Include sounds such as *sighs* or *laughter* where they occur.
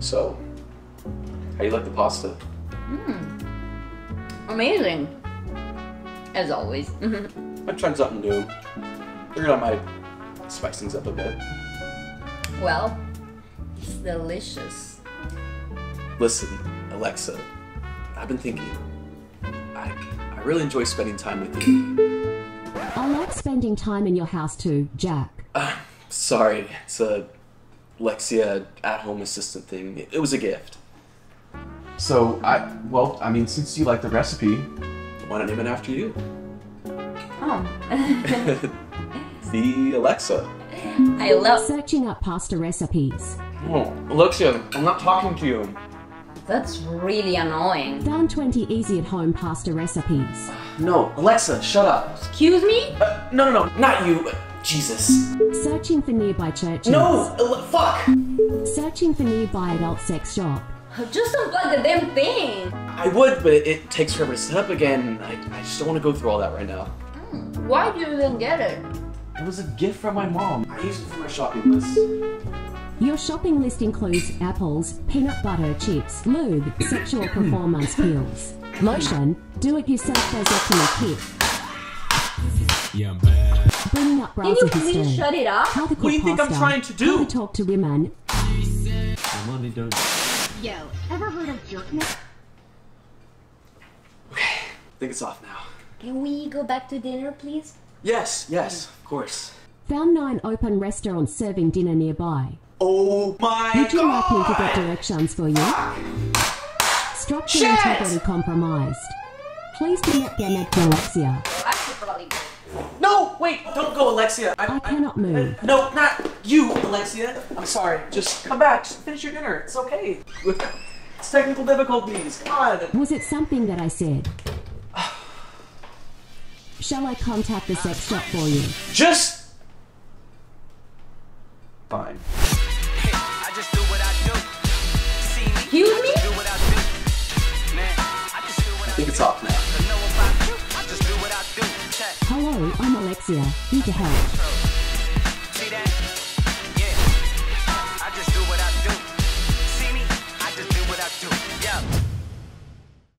So, how you like the pasta? Hmm. Amazing. As always. *laughs* I tried something new. Figured I might spice things up a bit. well, it's delicious. Listen, Alexa, I've been thinking. I, I really enjoy spending time with you. I like spending time in your house too, Jack. *sighs* Sorry, it's a Lexia at-home assistant thing. It, it was a gift. So I, well, I mean, since you like the recipe, why not name it after you? Oh. *laughs* *laughs* the Alexa. I love Searching up pasta recipes. Oh, Alexia, I'm not talking to you. That's really annoying. Found 20 easy at home pasta recipes. No, Alexa, shut up. Excuse me? Uh, no, no, no, not you. Uh, Jesus. Searching for nearby churches. No, fuck. Searching for nearby adult sex shop. Just unplug the damn thing. I would, but it, it takes forever to set up again. I, I just don't want to go through all that right now. Why do you even get it? It was a gift from my mom. I used it for my shopping list. Your shopping list includes apples, peanut butter chips, lube, sexual *coughs* performance pills, lotion, do-it-yourself vasectomy kit, Yeah, I'm bad. up Can you please hysteria, shut it up? how What do you think I'm trying to do? how to talk to women, My money don't. Yo, ever heard of jerkness? I think it's off now. Can we go back to dinner, please? Yes, yes, of course. found nine open restaurants serving dinner nearby. Oh my Would you like me to get directions for you? Structure integrity compromised. Please do not damage Alexia. I should probably go. No, wait, don't go, Alexia. I cannot move. No, not you, Alexia. I'm sorry. Just come back. Just finish your dinner. It's okay. It's technical difficulties. Come on. Was it something that I said? *sighs* Shall I contact the sex shop for you? Just. Fine. I just do what I do. See me, Excuse me? do what I do. Man, I just do what I I think it's off now. Hello, I'm Alexia. Here to help.